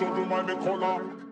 looks and no trouble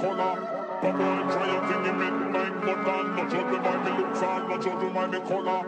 color. But boy triumphing in mid like butter. No trouble by me looks and no trouble by me color.